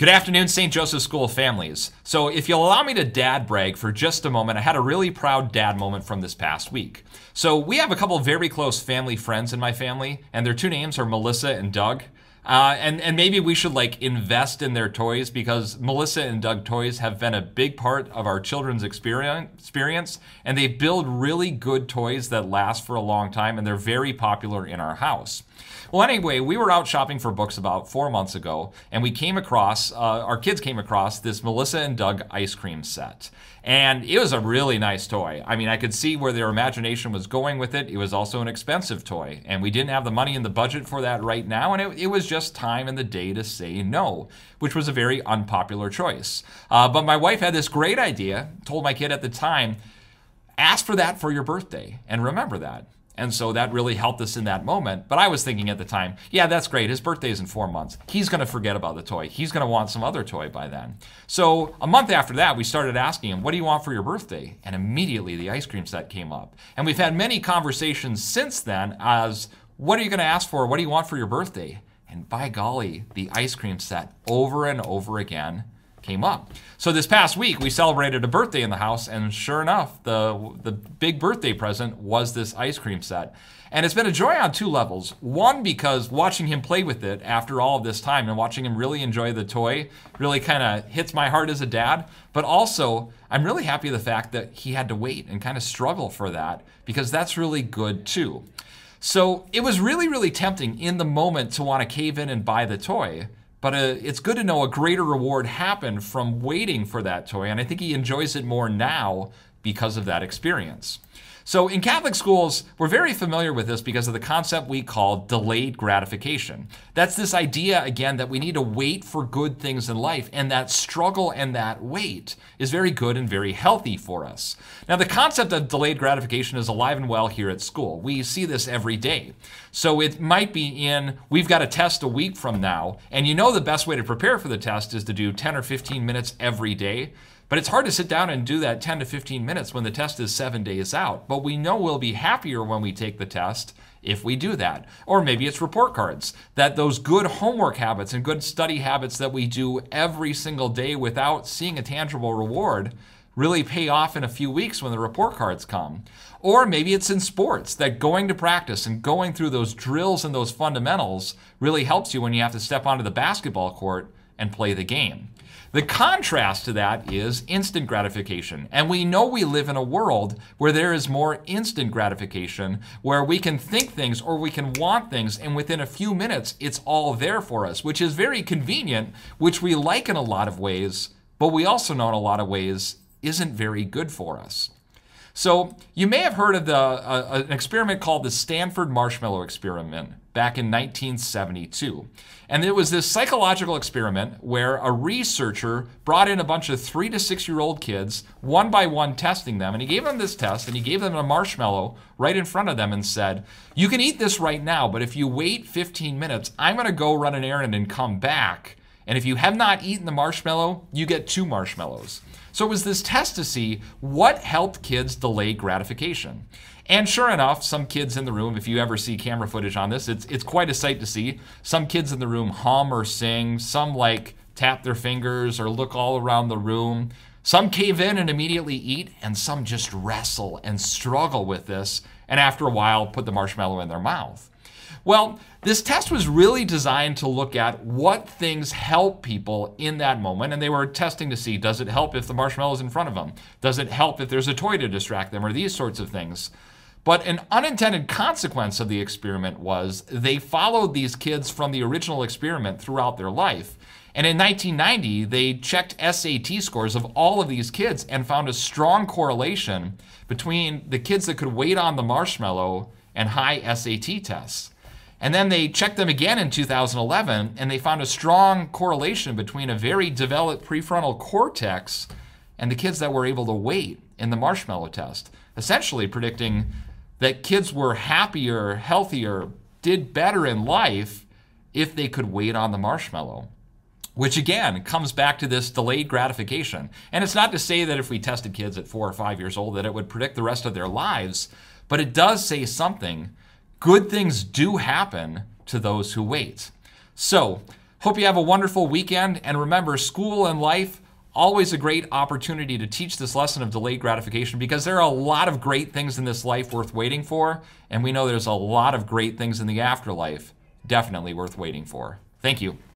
Good afternoon, St. Joseph School families. So, if you'll allow me to dad brag for just a moment, I had a really proud dad moment from this past week. So, we have a couple very close family friends in my family, and their two names are Melissa and Doug. Uh, and and maybe we should like invest in their toys because Melissa and Doug toys have been a big part of our children's experience. Experience, and they build really good toys that last for a long time, and they're very popular in our house. Well, anyway, we were out shopping for books about four months ago, and we came across uh, our kids came across this Melissa and Doug ice cream set. And it was a really nice toy. I mean, I could see where their imagination was going with it. It was also an expensive toy, and we didn't have the money in the budget for that right now, and it, it was just time in the day to say no, which was a very unpopular choice. Uh, but my wife had this great idea, told my kid at the time, ask for that for your birthday, and remember that. And so that really helped us in that moment. But I was thinking at the time, yeah, that's great. His birthday is in four months. He's going to forget about the toy. He's going to want some other toy by then. So a month after that, we started asking him, what do you want for your birthday? And immediately the ice cream set came up. And we've had many conversations since then as, what are you going to ask for? What do you want for your birthday? And by golly, the ice cream set over and over again came up. So this past week we celebrated a birthday in the house, and sure enough, the the big birthday present was this ice cream set. And it's been a joy on two levels. One, because watching him play with it after all of this time and watching him really enjoy the toy really kind of hits my heart as a dad. But also, I'm really happy the fact that he had to wait and kind of struggle for that because that's really good too. So it was really, really tempting in the moment to want to cave in and buy the toy. But uh, it's good to know a greater reward happened from waiting for that toy, and I think he enjoys it more now because of that experience. So in Catholic schools, we're very familiar with this because of the concept we call delayed gratification. That's this idea, again, that we need to wait for good things in life, and that struggle and that wait is very good and very healthy for us. Now, the concept of delayed gratification is alive and well here at school. We see this every day. So it might be in, we've got a test a week from now, and you know the best way to prepare for the test is to do 10 or 15 minutes every day. But it's hard to sit down and do that 10 to 15 minutes when the test is seven days out. But we know we'll be happier when we take the test if we do that. Or maybe it's report cards, that those good homework habits and good study habits that we do every single day without seeing a tangible reward really pay off in a few weeks when the report cards come. Or maybe it's in sports that going to practice and going through those drills and those fundamentals really helps you when you have to step onto the basketball court and play the game. The contrast to that is instant gratification. And we know we live in a world where there is more instant gratification, where we can think things or we can want things, and within a few minutes, it's all there for us, which is very convenient, which we like in a lot of ways, but we also know in a lot of ways isn't very good for us. So you may have heard of the, uh, an experiment called the Stanford Marshmallow Experiment back in 1972. And it was this psychological experiment where a researcher brought in a bunch of three to six year old kids, one by one testing them. And he gave them this test and he gave them a marshmallow right in front of them and said, You can eat this right now, but if you wait 15 minutes, I'm going to go run an errand and come back. And if you have not eaten the marshmallow, you get two marshmallows. So it was this test to see what helped kids delay gratification. And sure enough, some kids in the room, if you ever see camera footage on this, it's, it's quite a sight to see. Some kids in the room hum or sing, some like tap their fingers or look all around the room. Some cave in and immediately eat, and some just wrestle and struggle with this, and after a while put the marshmallow in their mouth. Well, this test was really designed to look at what things help people in that moment, and they were testing to see does it help if the marshmallow is in front of them? Does it help if there's a toy to distract them, or these sorts of things? But an unintended consequence of the experiment was they followed these kids from the original experiment throughout their life. And in 1990, they checked SAT scores of all of these kids and found a strong correlation between the kids that could wait on the marshmallow and high SAT tests. And then they checked them again in 2011 and they found a strong correlation between a very developed prefrontal cortex and the kids that were able to wait in the marshmallow test, essentially predicting that kids were happier, healthier, did better in life if they could wait on the marshmallow. Which again comes back to this delayed gratification. And it's not to say that if we tested kids at four or five years old that it would predict the rest of their lives, but it does say something good things do happen to those who wait. So, Hope you have a wonderful weekend. And remember, school and life, always a great opportunity to teach this lesson of delayed gratification because there are a lot of great things in this life worth waiting for. And we know there's a lot of great things in the afterlife definitely worth waiting for. Thank you.